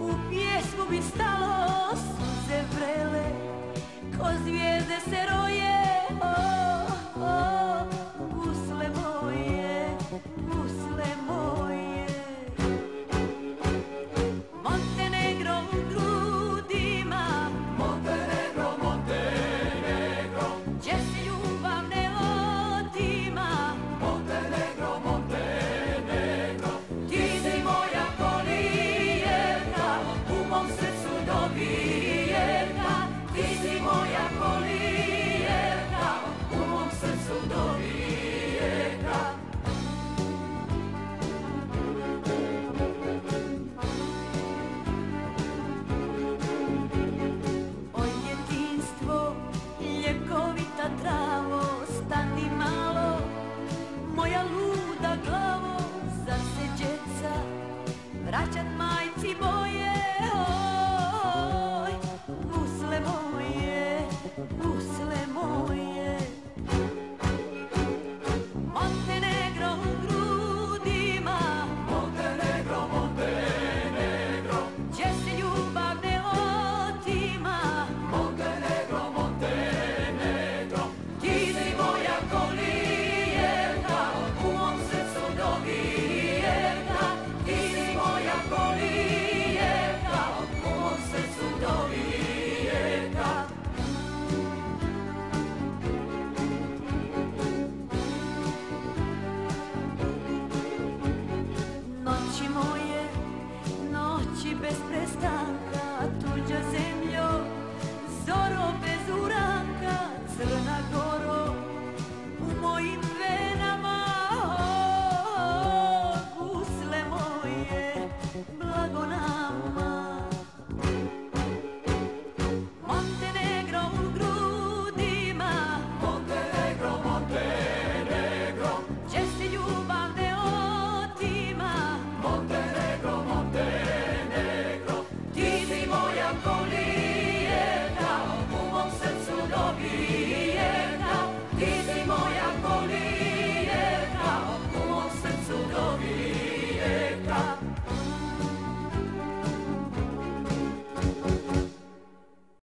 U pjesmu bi bracia ma